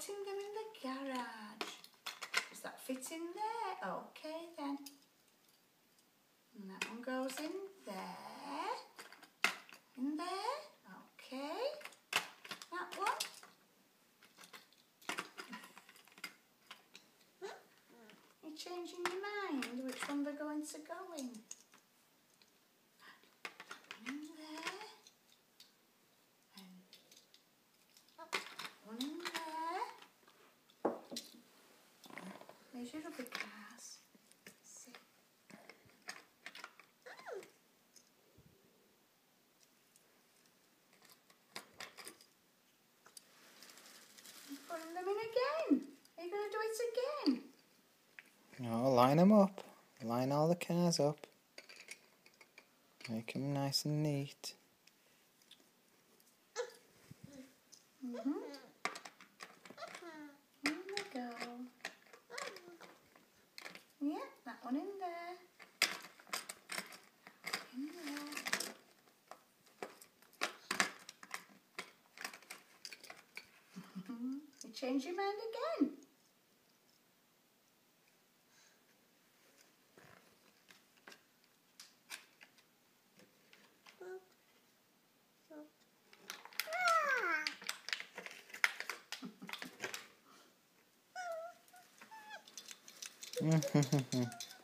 putting them in the garage. Does that fit in there? Okay then. And that one goes in there. In there. Okay. That one. Hmm? You're changing your mind which one they're going to go in. One in there. And one in there. There's your rubber cars. See. I'm putting them in again. Are you going to do it again? No, line them up. Line all the cars up. Make them nice and neat. Mm-hmm. In they go. Yeah, one in there. In there. you change your mind again.